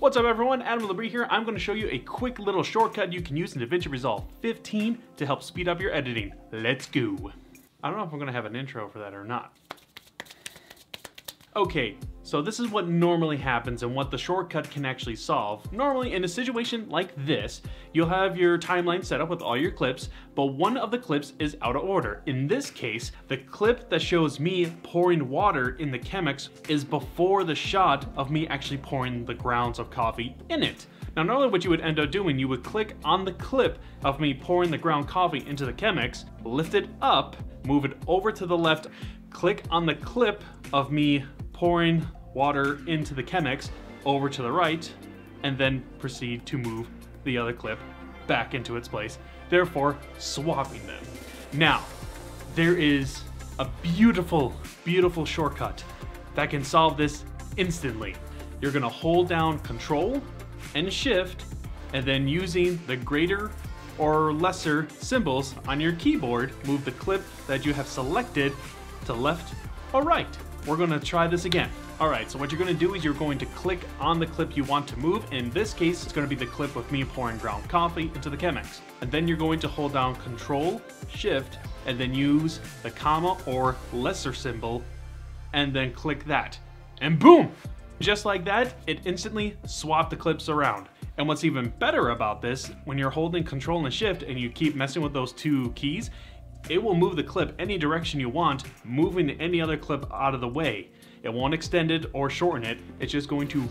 What's up everyone, Adam LeBre here. I'm going to show you a quick little shortcut you can use in DaVinci Resolve 15 to help speed up your editing. Let's go. I don't know if I'm going to have an intro for that or not. Okay, so this is what normally happens and what the shortcut can actually solve. Normally, in a situation like this, you'll have your timeline set up with all your clips, but one of the clips is out of order. In this case, the clip that shows me pouring water in the Chemex is before the shot of me actually pouring the grounds of coffee in it. Now normally what you would end up doing, you would click on the clip of me pouring the ground coffee into the Chemex, lift it up, move it over to the left, click on the clip of me pouring water into the Chemex over to the right, and then proceed to move the other clip back into its place, therefore swapping them. Now, there is a beautiful, beautiful shortcut that can solve this instantly. You're gonna hold down Control and Shift, and then using the greater or lesser symbols on your keyboard, move the clip that you have selected to left or right. We're gonna try this again. All right, so what you're gonna do is you're going to click on the clip you want to move. In this case, it's gonna be the clip with me pouring ground coffee into the Chemex. And then you're going to hold down Control, Shift, and then use the comma or lesser symbol, and then click that. And boom! Just like that, it instantly swapped the clips around. And what's even better about this, when you're holding Control and Shift and you keep messing with those two keys, it will move the clip any direction you want, moving any other clip out of the way. It won't extend it or shorten it, it's just going to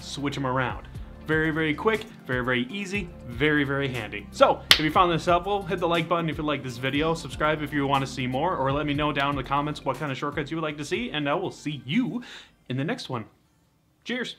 switch them around. Very, very quick, very, very easy, very, very handy. So, if you found this helpful, hit the like button if you like this video, subscribe if you want to see more, or let me know down in the comments what kind of shortcuts you would like to see, and I will see you in the next one. Cheers!